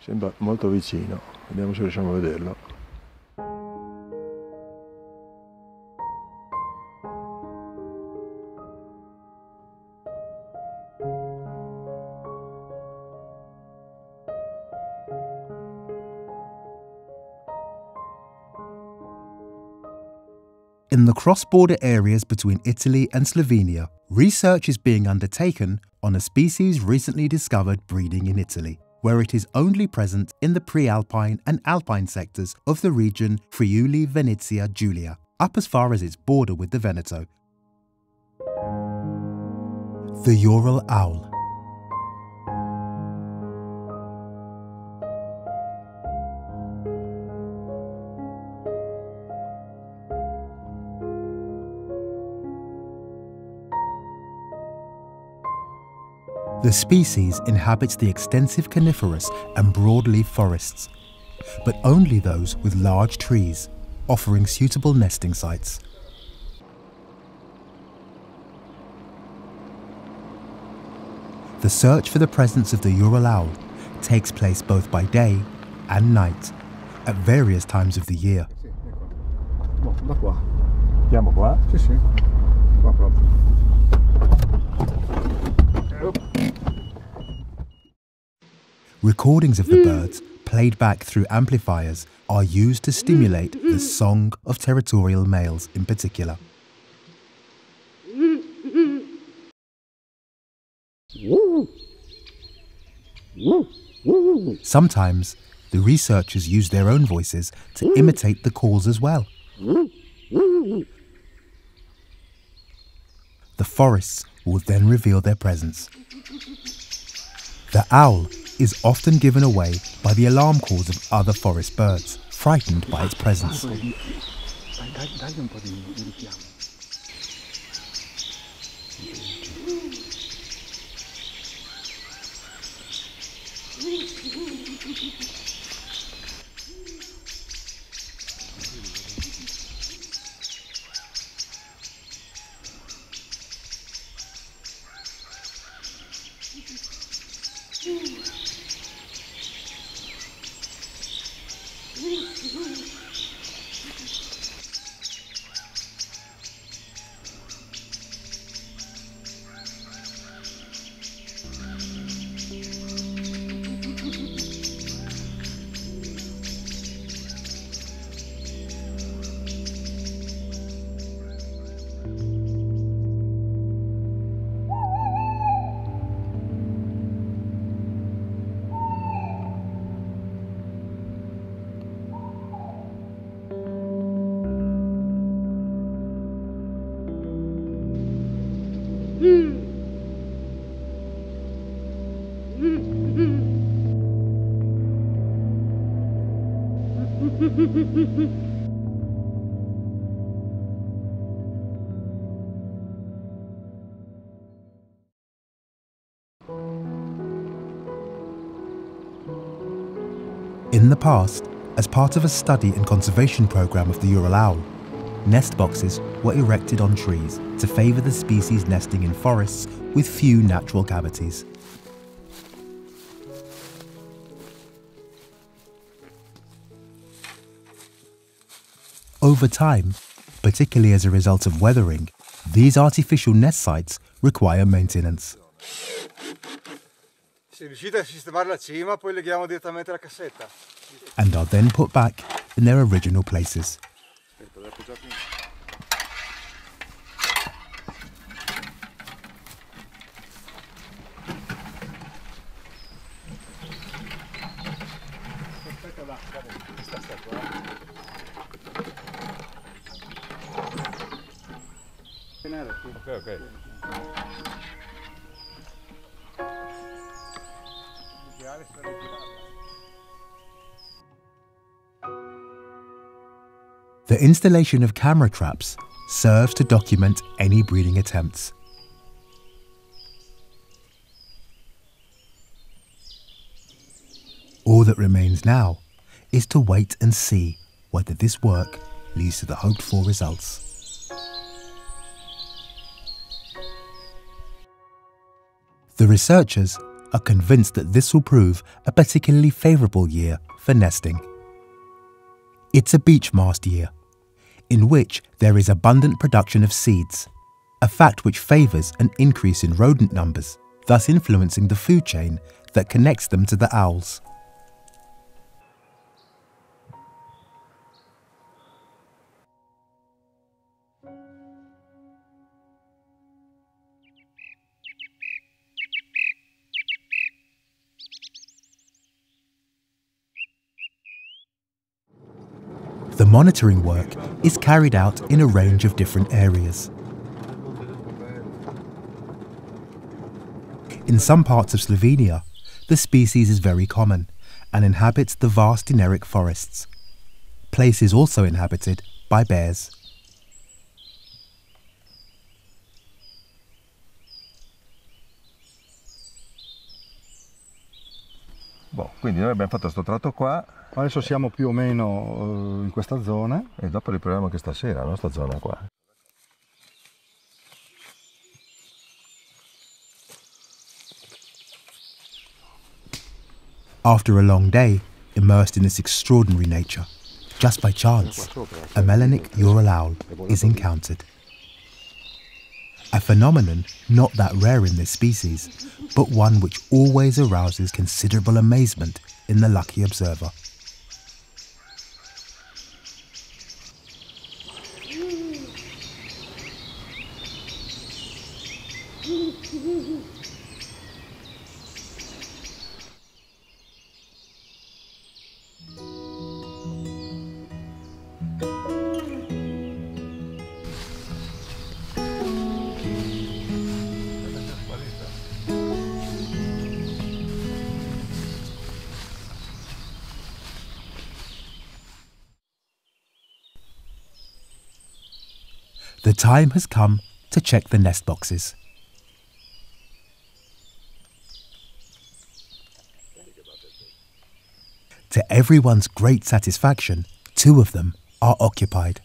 Sembra molto vicino, vediamo se riusciamo a vederlo. In the cross border areas between Italy and Slovenia, research is being undertaken on a species recently discovered breeding in Italy, where it is only present in the pre-alpine and alpine sectors of the region Friuli Venezia Giulia, up as far as its border with the Veneto. The Ural owl. The species inhabits the extensive coniferous and broadleaf forests, but only those with large trees, offering suitable nesting sites. The search for the presence of the Ural owl takes place both by day and night, at various times of the year. Boh, da qua. Andiamo qua? Sì, sì. Qua proprio. Recordings of the hmm. birds, played back through amplifiers, are used to stimulate hmm. the song of territorial males in particular. Sometimes, the researchers use their own voices to hmm. imitate the calls as well. The forests will then reveal their presence. The owl is often given away by the alarm calls of other forest birds, frightened by its presence. In the past, as part of a study and conservation program of the Ural owl, nest boxes were erected on trees to favour the species nesting in forests with few natural cavities. Over time, particularly as a result of weathering, these artificial nest sites require maintenance. Se riuscite a sistemare la cima, poi leghiamo direttamente la cassetta. and are then put back in their original places. Aspetta, l'ho The installation of camera traps serves to document any breeding attempts. All that remains now is to wait and see whether this work leads to the hoped for results. The researchers are convinced that this will prove a particularly favourable year for nesting. It's a beech mast year, in which there is abundant production of seeds, a fact which favours an increase in rodent numbers, thus influencing the food chain that connects them to the owls. Monitoring work is carried out in a range of different areas. In some parts of Slovenia, the species is very common and inhabits the vast Dinaric forests. Places also inhabited by bears. Boh, quindi noi abbiamo fatto questo tratto qua Adesso siamo più o meno eh, in questa zona. e dopo riproviamo anche stasera, no? Sta zona qua. After a long day, immersed in this extraordinary nature, just by chance, a melanic ural owl is encountered. A phenomenon not that rare in this species, but one which always arouses considerable amazement in the lucky observer. The time has come to check the nest boxes. To everyone's great satisfaction, two of them are occupied.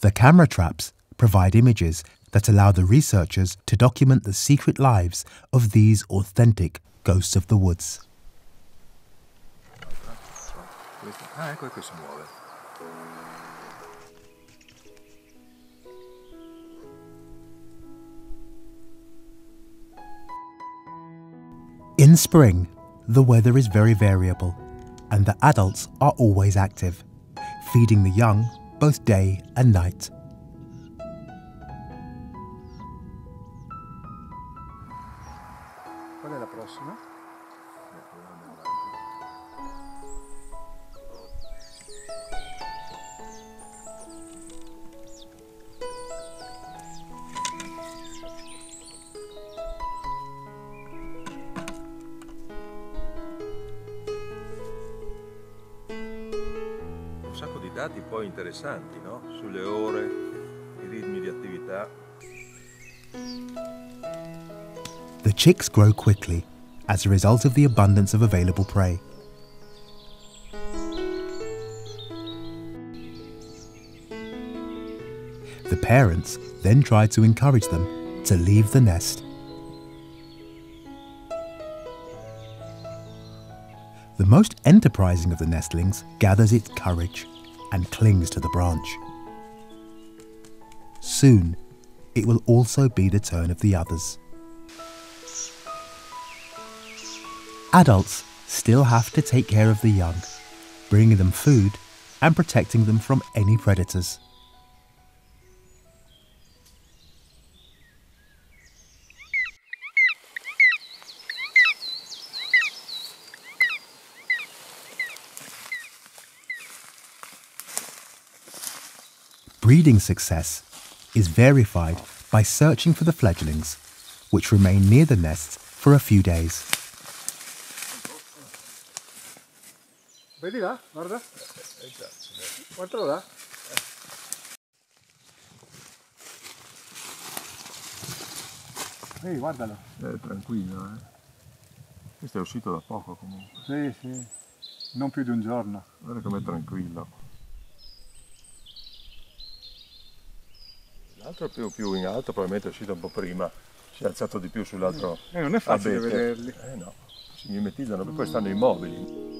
The camera traps provide images that allow the researchers to document the secret lives of these authentic ghosts of the woods. Ah, ecco che si muove. In spring, the weather is very variable, and the adults are always active, feeding the young both day and night. Dati poi interessanti, no? Sulle ore, i ritmi di attività. The chicks grow quickly as a result of the abundance of available prey. The parents then try to encourage them to leave the nest. The most enterprising of the nestlings gathers its courage and clings to the branch. Soon, it will also be the turn of the others. Adults still have to take care of the young, bringing them food and protecting them from any predators. Breeding success is verified by searching for the fledglings, which remain near the nests for a few days. Vedi là, guarda. Guardalo là. Ehi, guardalo. Eh, tranquillo, eh. Questo è uscito da poco comunque. Sì, sì. Non più di un giorno. Guarda com'è tranquillo. L'altro più, più in alto probabilmente è uscito un po' prima. Si è alzato di più sull'altro Eh, non è facile abete. vederli. Eh no, si mimetizzano, poi stanno immobili.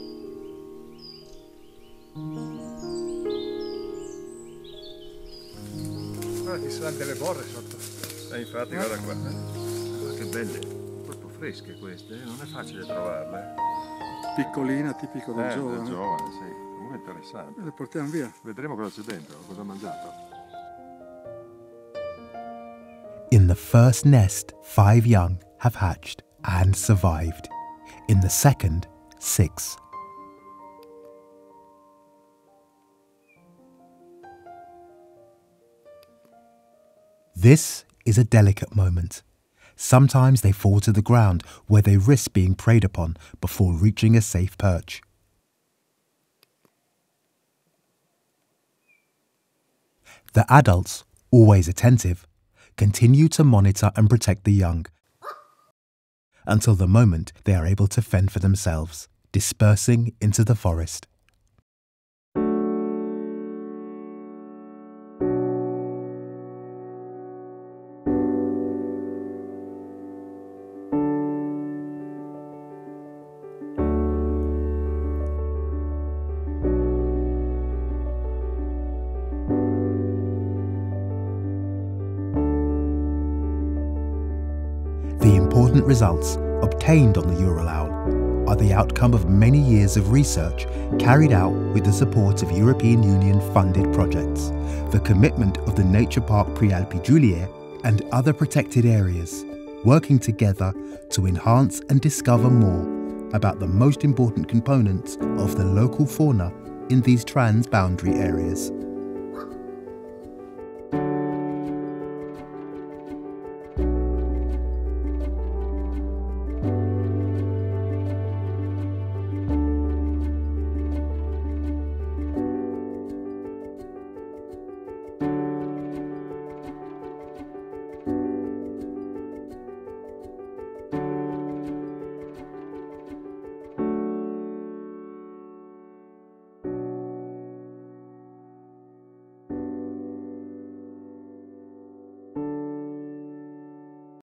Guarda, ci saranno delle borre sotto. Eh, infatti, guarda qua. Guarda che belle, proprio fresche queste, eh, non è facile trovarle. Piccolina, tipico del eh, giovane. del giovane, sì. Comunque interessante. Le portiamo via. Vedremo cosa c'è dentro, cosa ha mangiato. The first nest, five young have hatched and survived. In the second, six. This is a delicate moment. Sometimes they fall to the ground where they risk being preyed upon before reaching a safe perch. The adults, always attentive, continue to monitor and protect the young until the moment they are able to fend for themselves, dispersing into the forest. Results obtained on the owl are the outcome of many years of research carried out with the support of European Union funded projects, the commitment of the Nature Park Prealpi Giulie and other protected areas, working together to enhance and discover more about the most important components of the local fauna in these transboundary areas.